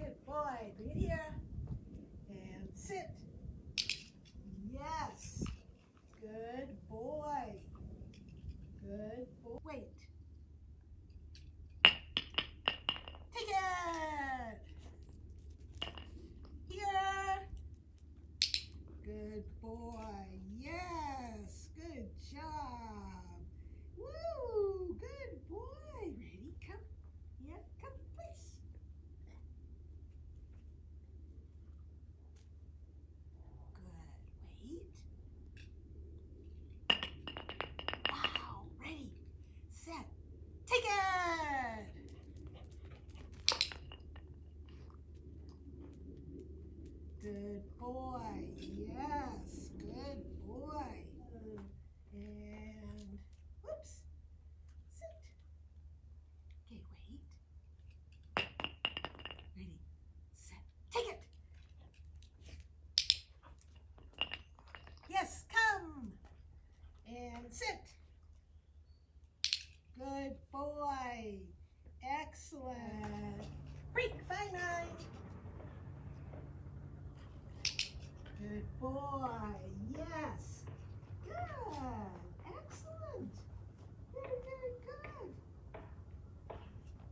Good boy. Bring it here. And sit. Yes. Good boy. Good boy. Wait. Good boy. Yes. Good boy. And whoops. Sit. Okay, wait. Ready. Set. Take it. Yes, come. And sit. Good boy. Excellent. Break. Fine line. Good boy. Yes. Good. Excellent. Very, very good.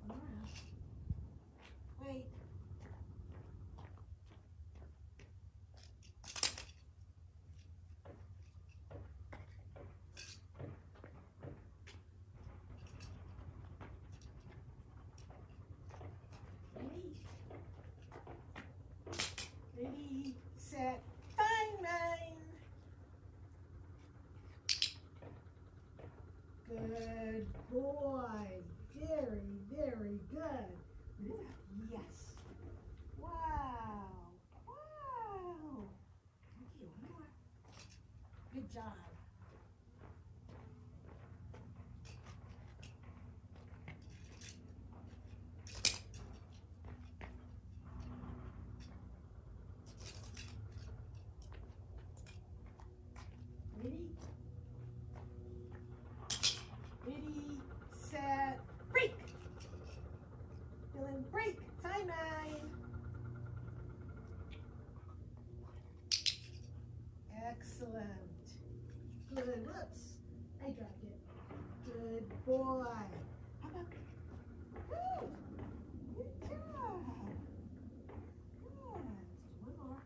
All right. Wait. Ready? Ready, set, fine nine. Good boy. Very, very good. Yes. Wow. Wow. One more. Good job. Ready? Ready, set, break. Dylan, break. Fine nine. Excellent. Whoops. I dropped it. Good boy. How about? Woo! Good job. Good. One more.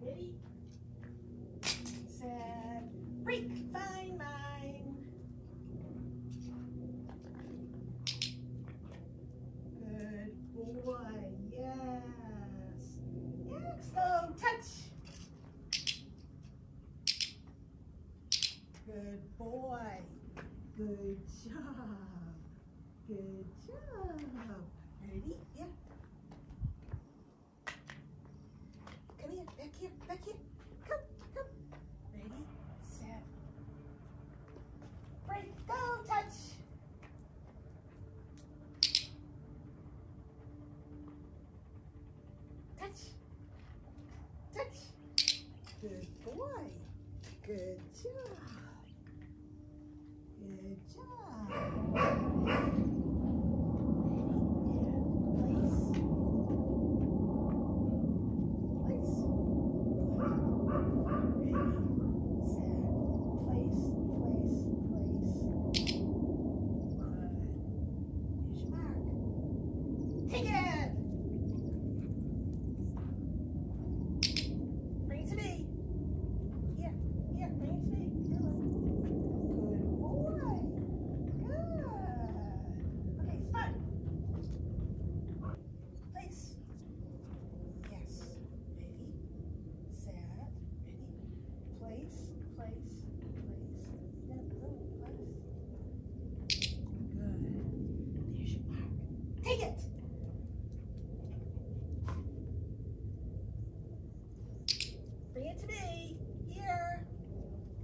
Ready? Set. Break. Fine mine. Good boy. Yes. Excellent. Touch. Good boy. Good job. Good job. Ready? Yeah. Come here, back here, back here. Come, come. Ready, set. Break, go, touch. Touch. Touch. Good boy. Good job. Good job. Ready, and place. Place. Ready, set, place, place, place. Good. Here's your mark. Take it. Bring it to me. Here, here, bring it to me. Dylan. Good boy. Good. Okay, start. Place. Yes. Ready, set, ready, place, place, place. Yeah, little place. Good. There's your mark. Take it. Bring it to me. Here.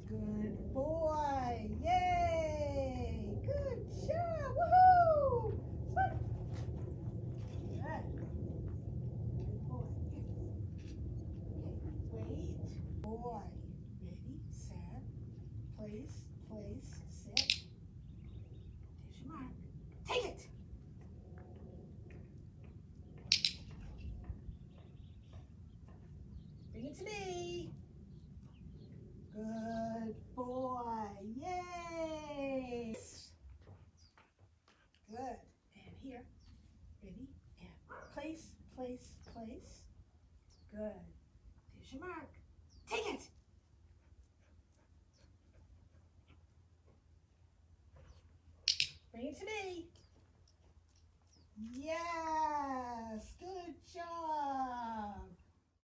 Good boy. Yay. Good job. Woohoo. Good. Good boy. Okay, wait. Boy. Ready, set, place, It's me. Good boy. Yay. Good. And here. Ready? And place, place, place. Good. There's your mark. Take it. Bring it to me. Yeah.